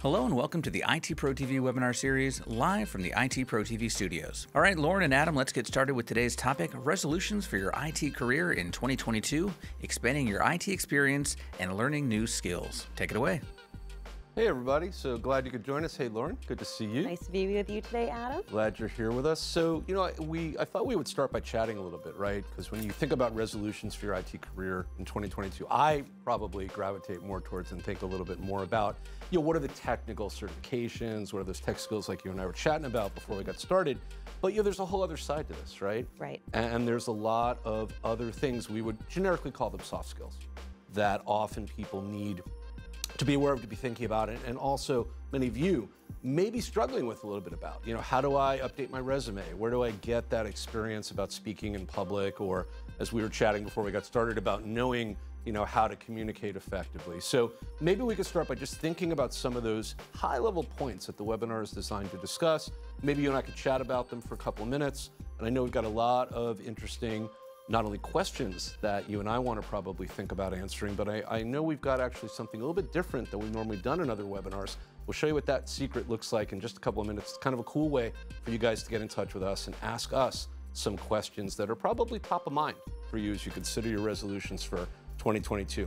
Hello and welcome to the IT Pro TV webinar series live from the IT Pro TV studios. All right, Lauren and Adam, let's get started with today's topic resolutions for your IT career in 2022, expanding your IT experience and learning new skills. Take it away. Hey everybody, so glad you could join us. Hey Lauren, good to see you. Nice to be with you today, Adam. Glad you're here with us. So, you know, we I thought we would start by chatting a little bit, right? Because when you think about resolutions for your IT career in 2022, I probably gravitate more towards and think a little bit more about, you know, what are the technical certifications, what are those tech skills like you and I were chatting about before we got started. But you know, there's a whole other side to this, right? Right. And there's a lot of other things we would generically call them soft skills that often people need to be aware of, to be thinking about it, and also many of you may be struggling with a little bit about, you know, how do I update my resume? Where do I get that experience about speaking in public? Or as we were chatting before we got started about knowing, you know, how to communicate effectively. So maybe we could start by just thinking about some of those high level points that the webinar is designed to discuss. Maybe you and I could chat about them for a couple of minutes. And I know we've got a lot of interesting not only questions that you and I want to probably think about answering, but I, I, know we've got actually something a little bit different than we've normally done in other webinars. We'll show you what that secret looks like in just a couple of minutes. It's kind of a cool way for you guys to get in touch with us and ask us some questions that are probably top of mind for you as you consider your resolutions for 2022.